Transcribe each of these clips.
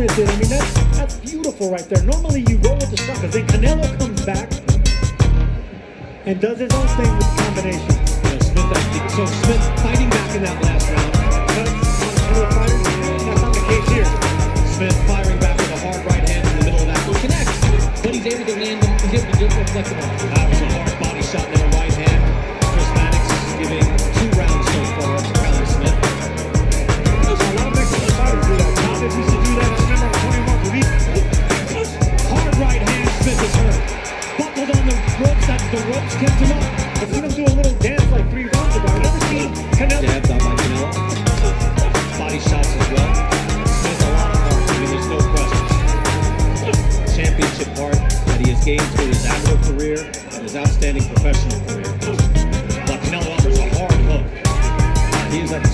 Smith did. I mean, that's that's beautiful right there. Normally you roll with the because then Canelo comes back and does his own thing with the combination. Yeah, Smith, so Smith fighting back in that last round. Cuts fighters. That's not the case here. Smith firing back with a hard right hand in the middle of that. Will connect, but he's able to land them. He's able to get reflect them off. The ropes kept him up. I've seen him do a little dance like three rounds ago. I've never seen Canelo. By Canelo. Body shots as well. Championship that he has gained through his career and his outstanding professional career. But Canelo offers a hard hook. He is at the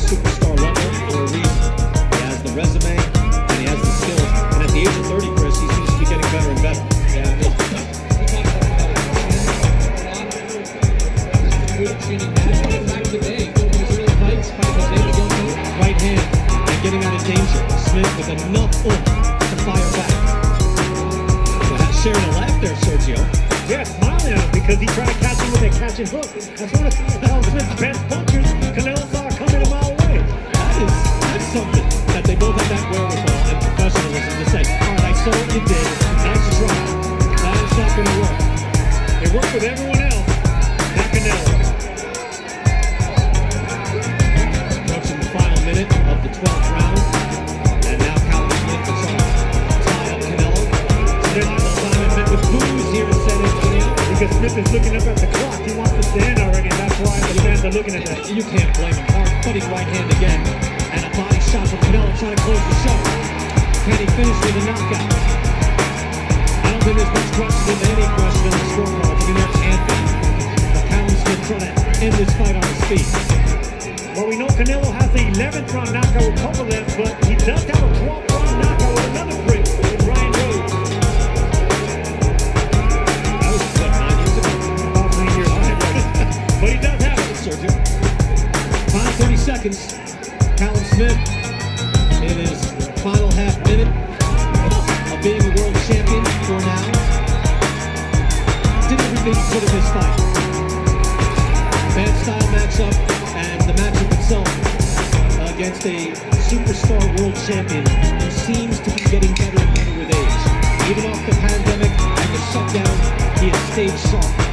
because he tried to catch him with that catch and hook. Because Smith is looking up at the clock. He wants to end already, and that's why the fans are looking at that. You can't blame him. Hard footing right hand again. And a body shot from Canelo trying to close the show. Can he finish with a knockout? I don't think there's much question in any question on the scorecard. You there can't be. But Callum trying to end this fight on his feet. Well, we know Canelo has the 11th round knockout with Kovalev, but he does have seconds. Callum Smith in his final half minute of being a world champion for now. Did everything he could in this fight. Bad style matchup and the matchup itself against a superstar world champion who seems to be getting better and better with age. Even off the pandemic and the shutdown, he has stayed sharp.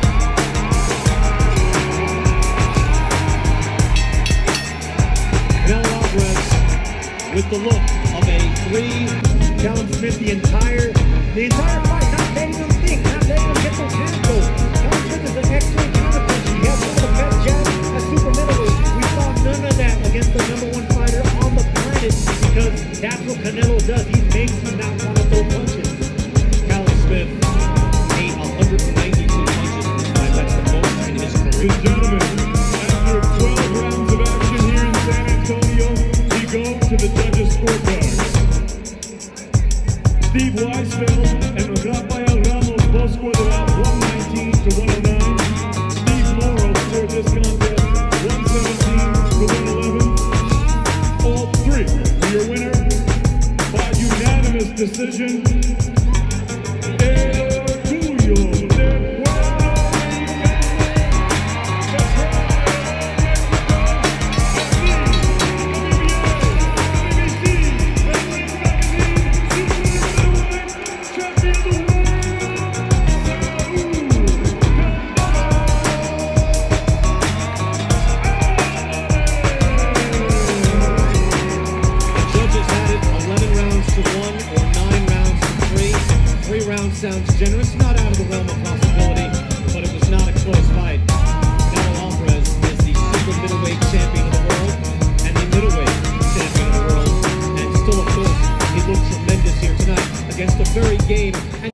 With the look of a three. Challenge Smith the entire the entire fight, not letting him think, not letting him get those hands go. Callum Smith is an excellent counterpuncher. He winner by unanimous decision. realm of possibility, but it was not a close fight. Canelo Alvarez is the super middleweight champion of the world and the middleweight champion of the world. And still, of course, he looks tremendous here tonight against a very game.